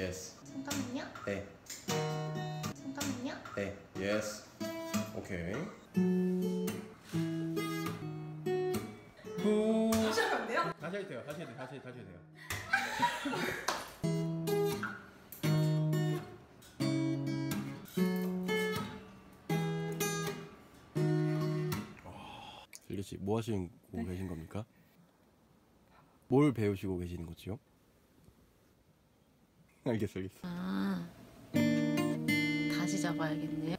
Yes. 잠깐만요. 네. 잠깐만요. 네. Yes. 오케이. 후. 다시 하면 안 돼요? 다시 해도 돼요. 다시 해도 돼요. 다시 해도 다시 해도 돼요. 슬기 씨, 뭐 하시고 계신 겁니까? 뭘 배우시고 계시는 거지요? 알겠어, 알겠어. 아, 다시 잡아야겠네요.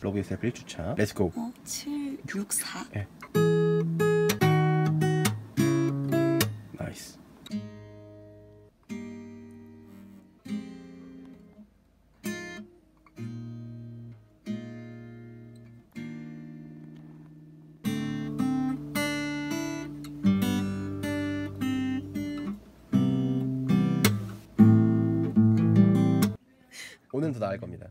러브 유셀프 1주차. 렛츠고. 어? 7, 6, 4? 나 오늘도 나을 겁니다.